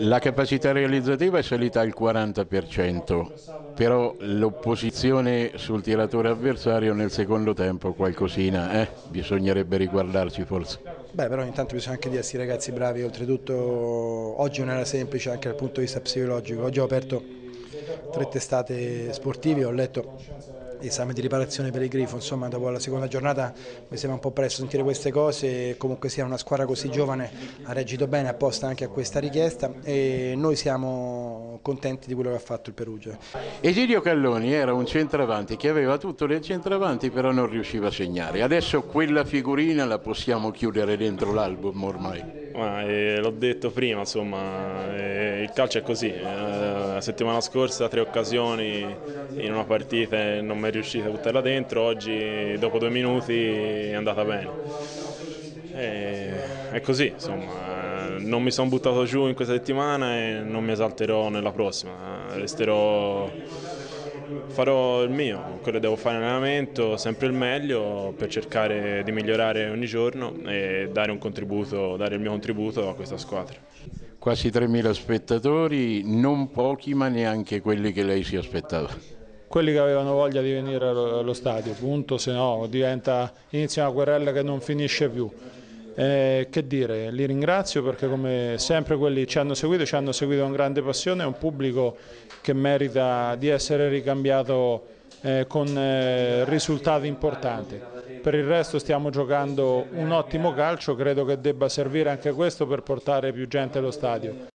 La capacità realizzativa è salita al 40%, però l'opposizione sul tiratore avversario nel secondo tempo qualcosina, eh? bisognerebbe riguardarci forse. Beh, però intanto bisogna anche dire a questi ragazzi bravi, oltretutto oggi non era semplice anche dal punto di vista psicologico, oggi ho aperto tre testate sportive, ho letto esame di riparazione per il Grifo, insomma dopo la seconda giornata mi sembra un po' presto sentire queste cose, comunque sia una squadra così giovane ha reagito bene apposta anche a questa richiesta e noi siamo contenti di quello che ha fatto il Perugia. Egidio Calloni era un centravanti che aveva tutto del centravanti però non riusciva a segnare, adesso quella figurina la possiamo chiudere dentro l'album ormai. Eh, l'ho detto prima, insomma, eh, il calcio è così, eh, la settimana scorsa tre occasioni in una partita non mi è riuscito a buttarla dentro, oggi dopo due minuti è andata bene. E, è così, insomma, non mi sono buttato giù in questa settimana e non mi esalterò nella prossima, resterò farò il mio, quello che devo fare in allenamento, sempre il meglio per cercare di migliorare ogni giorno e dare, un contributo, dare il mio contributo a questa squadra. Quasi 3.000 spettatori, non pochi ma neanche quelli che lei si aspettava. Quelli che avevano voglia di venire allo stadio, punto, se no diventa, inizia una guerrella che non finisce più. Eh, che dire, li ringrazio perché come sempre quelli ci hanno seguito, ci hanno seguito con grande passione, è un pubblico che merita di essere ricambiato eh, con eh, risultati importanti. Per il resto stiamo giocando un ottimo calcio, credo che debba servire anche questo per portare più gente allo stadio.